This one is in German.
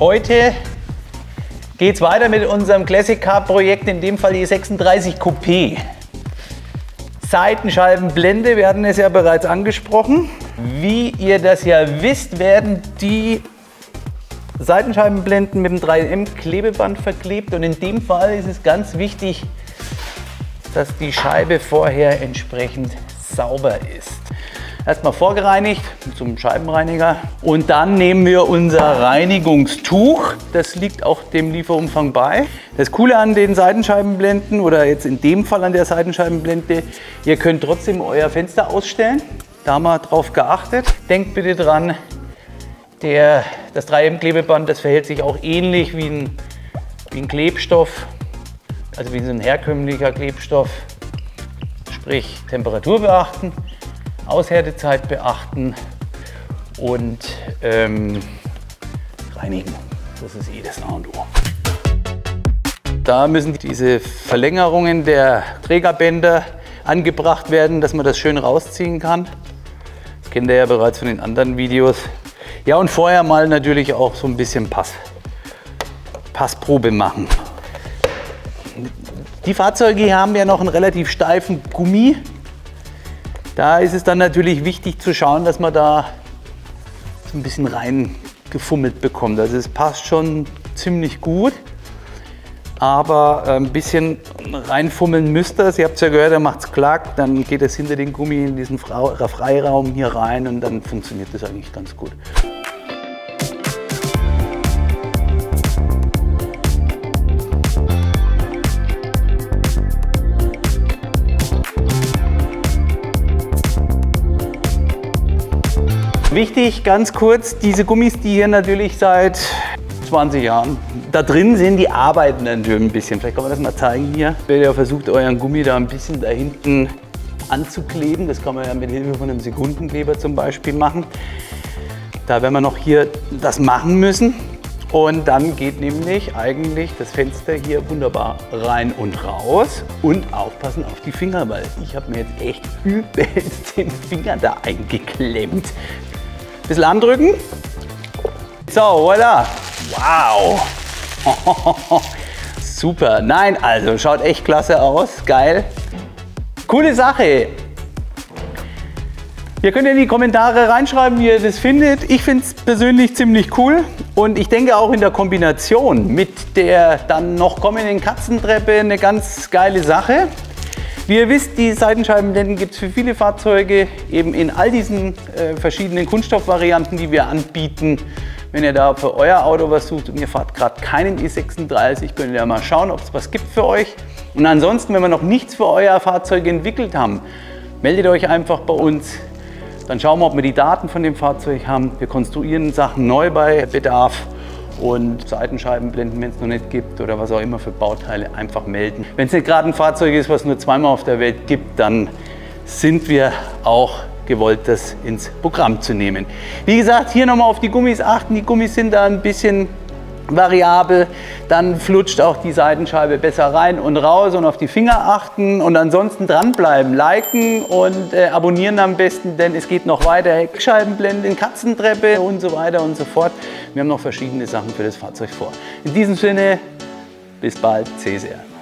Heute geht es weiter mit unserem Classic Car Projekt, in dem Fall die 36 Coupé. Seitenscheibenblende, wir hatten es ja bereits angesprochen. Wie ihr das ja wisst, werden die Seitenscheibenblenden mit dem 3M Klebeband verklebt und in dem Fall ist es ganz wichtig, dass die Scheibe vorher entsprechend sauber ist. Erstmal vorgereinigt zum Scheibenreiniger und dann nehmen wir unser Reinigungstuch. Das liegt auch dem Lieferumfang bei. Das Coole an den Seitenscheibenblenden oder jetzt in dem Fall an der Seitenscheibenblende, ihr könnt trotzdem euer Fenster ausstellen. Da wir drauf geachtet. Denkt bitte dran, der, das 3M-Klebeband, das verhält sich auch ähnlich wie ein, wie ein Klebstoff, also wie so ein herkömmlicher Klebstoff. Sprich Temperatur beachten, Aushärtezeit beachten und ähm, reinigen. Das ist eh das A und O. Da müssen diese Verlängerungen der Trägerbänder angebracht werden, dass man das schön rausziehen kann. Das kennt ihr ja bereits von den anderen Videos. Ja, und vorher mal natürlich auch so ein bisschen Pass, Passprobe machen. Die Fahrzeuge haben ja noch einen relativ steifen Gummi. Da ist es dann natürlich wichtig zu schauen, dass man da so ein bisschen reingefummelt bekommt. Also es passt schon ziemlich gut, aber ein bisschen reinfummeln müsst ihr. Ihr habt es ja gehört, er macht es klack, dann geht es hinter den Gummi in diesen Freiraum hier rein und dann funktioniert das eigentlich ganz gut. Wichtig, ganz kurz, diese Gummis, die hier natürlich seit 20 Jahren da drin sind, die arbeiten natürlich ein bisschen. Vielleicht kann man das mal zeigen hier. Wenn ihr versucht, euren Gummi da ein bisschen da hinten anzukleben, das kann man ja mit Hilfe von einem Sekundenkleber zum Beispiel machen. Da werden wir noch hier das machen müssen. Und dann geht nämlich eigentlich das Fenster hier wunderbar rein und raus. Und aufpassen auf die Finger, weil ich habe mir jetzt echt übelst den Finger da eingeklemmt. Bisschen andrücken. So, voilà. Wow. Super. Nein, also schaut echt klasse aus. Geil. Coole Sache. Ihr könnt in die Kommentare reinschreiben, wie ihr das findet. Ich finde es persönlich ziemlich cool und ich denke auch in der Kombination mit der dann noch kommenden Katzentreppe eine ganz geile Sache. Wie ihr wisst, die Seitenscheibenblenden gibt es für viele Fahrzeuge eben in all diesen äh, verschiedenen Kunststoffvarianten, die wir anbieten. Wenn ihr da für euer Auto was sucht und ihr fahrt gerade keinen E36, könnt ihr mal schauen, ob es was gibt für euch. Und ansonsten, wenn wir noch nichts für euer Fahrzeug entwickelt haben, meldet euch einfach bei uns. Dann schauen wir, ob wir die Daten von dem Fahrzeug haben. Wir konstruieren Sachen neu bei Bedarf und Seitenscheibenblenden, wenn es noch nicht gibt oder was auch immer für Bauteile, einfach melden. Wenn es nicht gerade ein Fahrzeug ist, was nur zweimal auf der Welt gibt, dann sind wir auch gewollt, das ins Programm zu nehmen. Wie gesagt, hier nochmal auf die Gummis achten. Die Gummis sind da ein bisschen variabel, dann flutscht auch die Seitenscheibe besser rein und raus und auf die Finger achten und ansonsten dranbleiben, liken und äh, abonnieren am besten, denn es geht noch weiter, Heckscheibenblenden, Katzentreppe und so weiter und so fort. Wir haben noch verschiedene Sachen für das Fahrzeug vor. In diesem Sinne, bis bald, CSR.